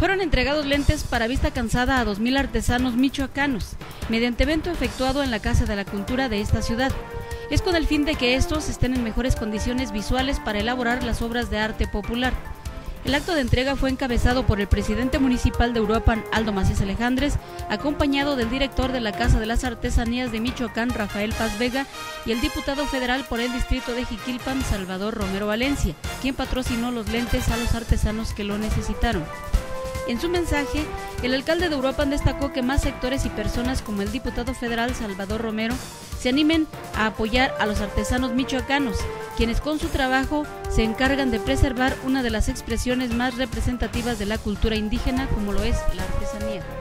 Fueron entregados lentes para vista cansada a 2.000 artesanos michoacanos, mediante evento efectuado en la Casa de la Cultura de esta ciudad. Es con el fin de que estos estén en mejores condiciones visuales para elaborar las obras de arte popular. El acto de entrega fue encabezado por el presidente municipal de Uruapan, Aldo Macías Alejandres, acompañado del director de la Casa de las Artesanías de Michoacán, Rafael Paz Vega, y el diputado federal por el distrito de Jiquilpan, Salvador Romero Valencia, quien patrocinó los lentes a los artesanos que lo necesitaron. En su mensaje, el alcalde de Uruapan destacó que más sectores y personas como el diputado federal Salvador Romero se animen a apoyar a los artesanos michoacanos, quienes con su trabajo se encargan de preservar una de las expresiones más representativas de la cultura indígena como lo es la artesanía.